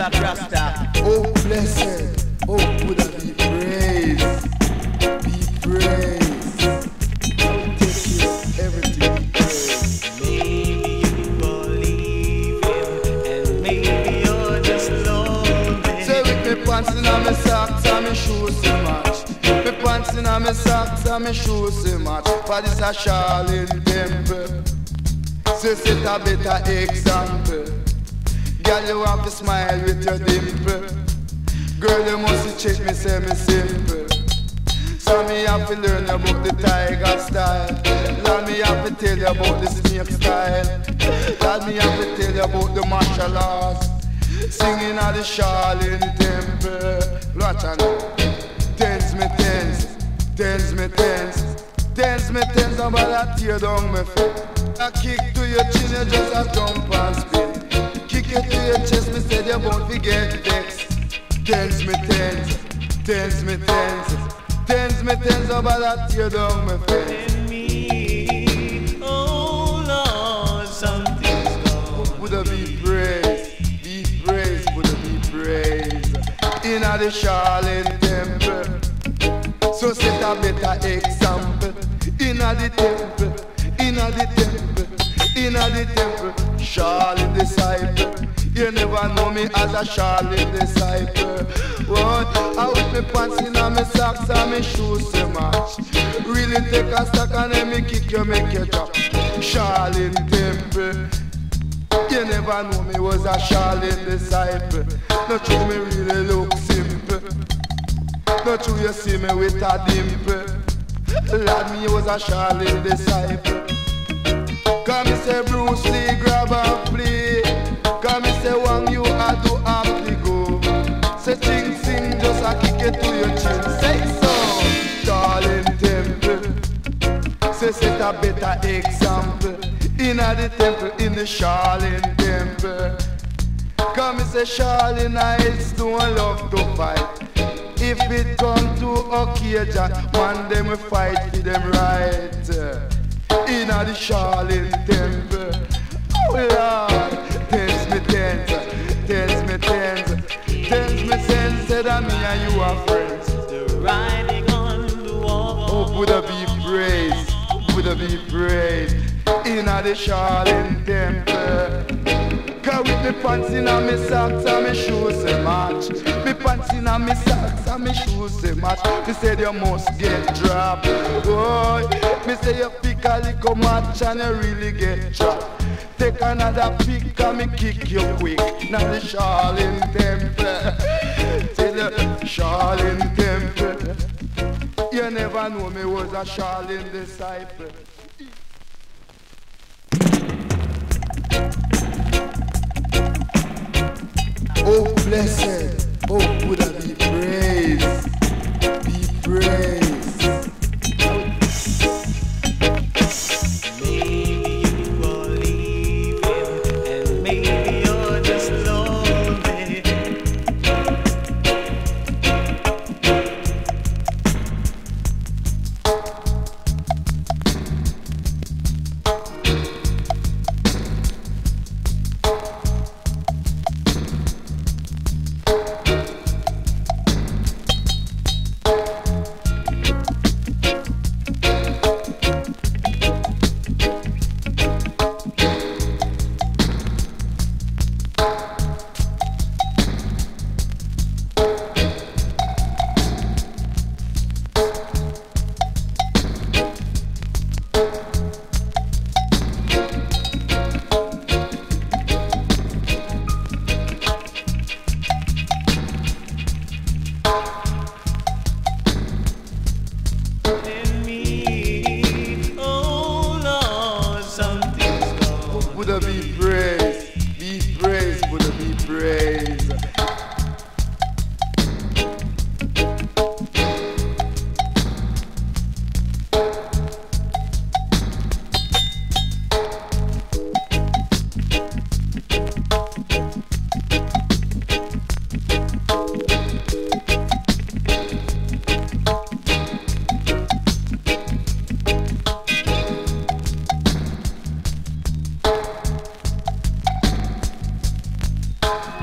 Black Rasta. Oh, blessed, oh, Buddha be praised, be praised. Take. Maybe you believe him, and maybe you're just lonely. Say with me pants in my socks and shoes so much. Me pants socks and shoes so much. For this a Shaolin temple. Say set a better example. Girl, you have to smile with your dimple. Girl, you must check me, say me simple. So me have to learn about the tiger style. Lord, me have to tell you about the snake style. Lord, me have to tell you about the martial arts. Singing at the Shaolin temple. Watch out. Tens me tens, tens me tens, tens me tens. Nobody tear down me feet. I kick to your chin, you just a jump and spin. Kick it to your chest, me said you won't forget vexed. Tens me tens, tens me tens, tens me tens. Nobody tear down me. In me, oh Lord, something's gone. Buddha be praised, be praised, Buddha be praised. In the Shaolin temple, so set a better example. In the temple, in the temple, in the temple, Shaolin disciple. You never know me as a Shaolin disciple. What? I with me pants in and me socks and me shoes so much. Really take a stock and then me kick you, make you drop. Shaolin temple. You never know me was a Shaolin disciple. Not true me really look simple. Not true you see me with a dimple. Lad me was a Shaolin disciple. Come me say Bruce Lee grab and play. Come me say Wang Yu had to aptly go. Say ching sing just a kick it to your chin. Say so. Shaolin temple. Say set a better example. In the temple, in the Shaolin temple. Come and say Shaolin Heights don't love to fight. If it come to man them will fight for them right. In the Shaolin temple. Oh Lord, tens me tens, tens me tens, tens me said that me and you are friends. The writing on the wall. Oh, Buddha be praised, Buddha be praised. In the Shaolin temple. Cause with me pants in me socks and me shoes they match. Me pants in and me socks and me shoes they match. Me said you must get dropped. Boy, me say you pick a little match and you really get dropped. Take another pick and me kick you quick. Now the Shaolin temple. Tell the Shaolin temple. You never know me was a Shaolin disciple. Oh, blessed, oh, Yeah.